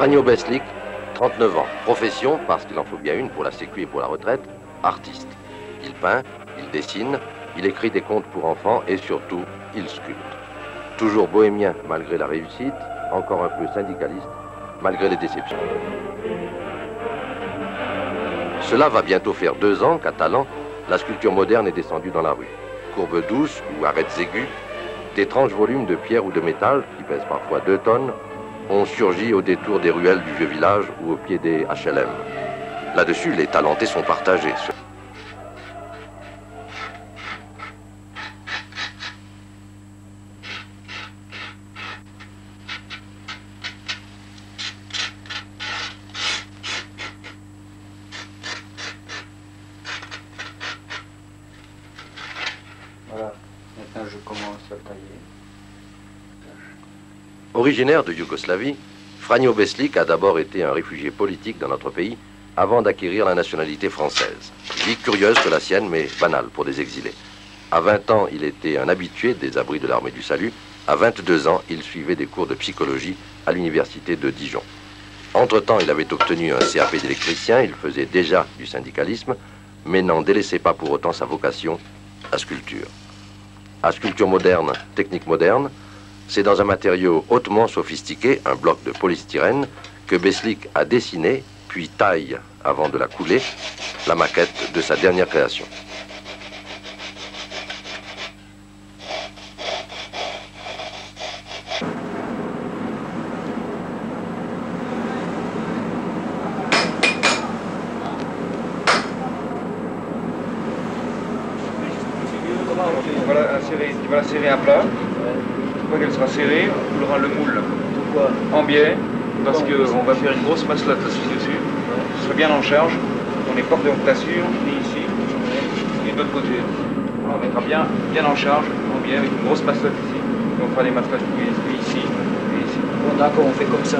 Agno Beslik, 39 ans, profession, parce qu'il en faut bien une pour la sécu et pour la retraite, artiste. Il peint, il dessine, il écrit des contes pour enfants et surtout, il sculpte. Toujours bohémien malgré la réussite, encore un peu syndicaliste malgré les déceptions. Cela va bientôt faire deux ans qu'à Talent, la sculpture moderne est descendue dans la rue. Courbes douces ou arêtes aiguës, d'étranges volumes de pierre ou de métal, qui pèsent parfois deux tonnes, ont surgi au détour des ruelles du vieux village ou au pied des HLM. Là-dessus, les talentés sont partagés. Originaire de Yougoslavie, Franjo Beslik a d'abord été un réfugié politique dans notre pays avant d'acquérir la nationalité française. Vie curieuse que la sienne, mais banale pour des exilés. À 20 ans, il était un habitué des abris de l'armée du salut. À 22 ans, il suivait des cours de psychologie à l'université de Dijon. Entre-temps, il avait obtenu un CAP d'électricien, il faisait déjà du syndicalisme, mais n'en délaissait pas pour autant sa vocation à sculpture. À sculpture moderne, technique moderne, c'est dans un matériau hautement sophistiqué, un bloc de polystyrène, que Beslik a dessiné, puis taille, avant de la couler, la maquette de sa dernière création. Voilà, serrer à plat qu'elle sera serrée, on coulera le moule en biais, parce qu'on va faire une grosse masse dessus. Ce sera bien en charge. On est porte de tasure, ni ici, ni de l'autre côté. On mettra bien, bien en charge, en biais, avec une grosse masse ici. Et on fera des masselages ici et ici. Bon d'accord, on fait comme ça.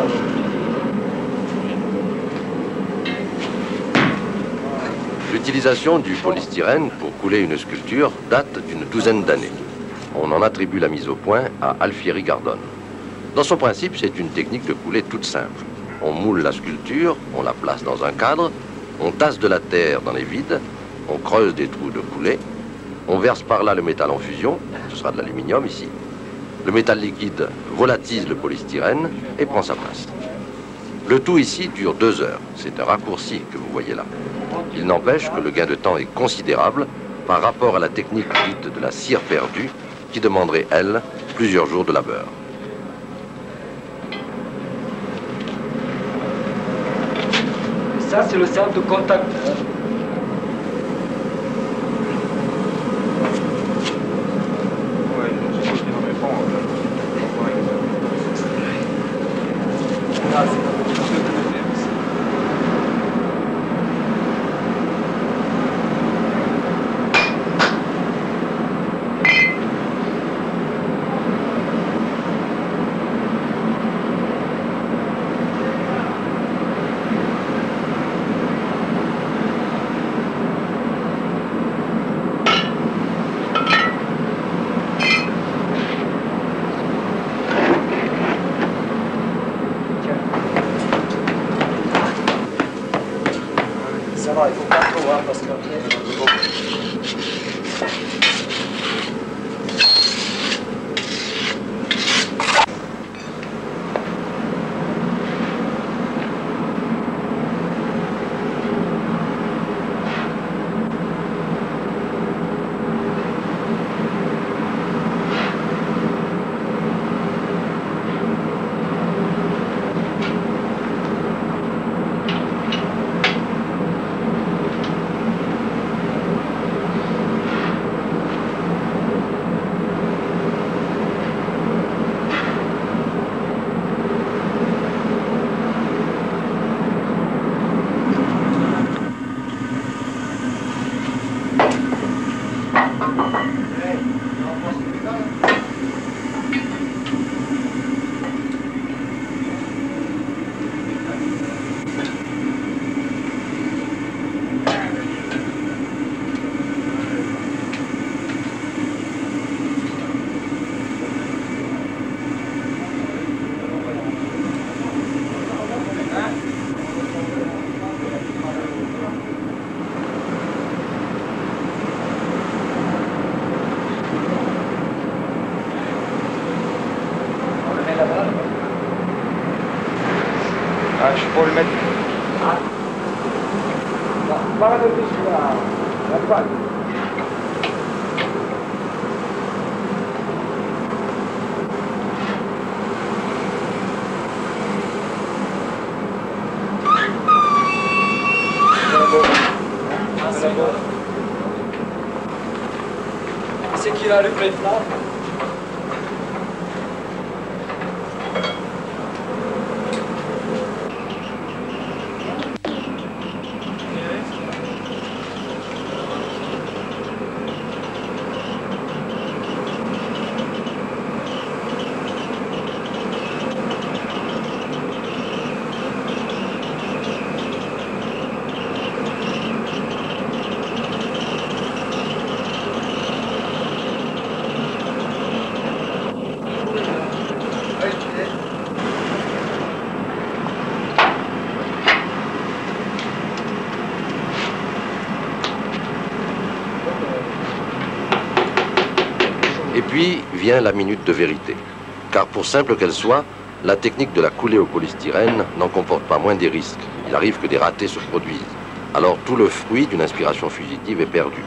L'utilisation du polystyrène pour couler une sculpture date d'une douzaine d'années on en attribue la mise au point à Alfieri Gardone. Dans son principe, c'est une technique de coulée toute simple. On moule la sculpture, on la place dans un cadre, on tasse de la terre dans les vides, on creuse des trous de coulée, on verse par là le métal en fusion, ce sera de l'aluminium ici. Le métal liquide volatise le polystyrène et prend sa place. Le tout ici dure deux heures. C'est un raccourci que vous voyez là. Il n'empêche que le gain de temps est considérable par rapport à la technique dite de la cire perdue qui demanderait, elle, plusieurs jours de labeur. Ça, c'est le centre de contact. Ah, je peux le mettre. La balle. C'est qu'il a le maintenant Et puis vient la minute de vérité. Car pour simple qu'elle soit, la technique de la coulée au polystyrène n'en comporte pas moins des risques. Il arrive que des ratés se produisent. Alors tout le fruit d'une inspiration fugitive est perdu.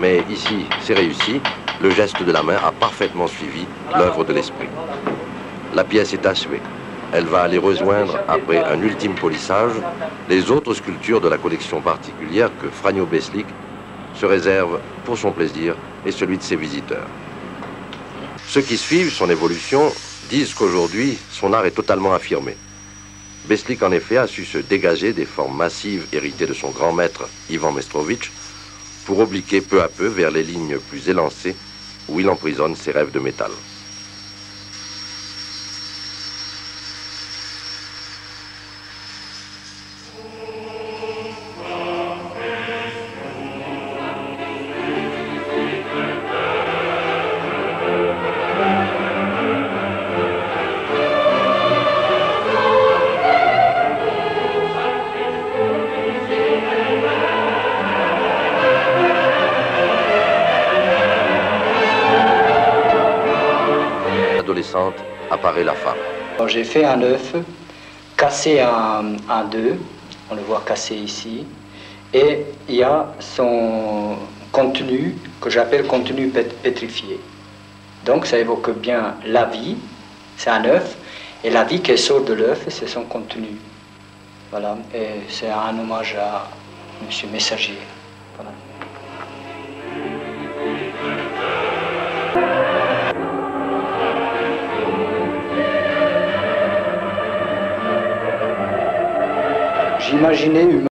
Mais ici, c'est réussi. Le geste de la main a parfaitement suivi l'œuvre de l'esprit. La pièce est achevée. Elle va aller rejoindre, après un ultime polissage, les autres sculptures de la collection particulière que Franjo Beslik se réserve pour son plaisir et celui de ses visiteurs. Ceux qui suivent son évolution disent qu'aujourd'hui, son art est totalement affirmé. Beslik, en effet, a su se dégager des formes massives héritées de son grand maître, Ivan Mestrovitch, pour obliquer peu à peu vers les lignes plus élancées où il emprisonne ses rêves de métal. La femme. J'ai fait un œuf cassé en, en deux, on le voit cassé ici, et il y a son contenu que j'appelle contenu pét- pétrifié. Donc ça évoque bien la vie, c'est un œuf, et la vie qui sort de l'œuf, c'est son contenu. Voilà, et c'est un hommage à M. Messager. J'imaginais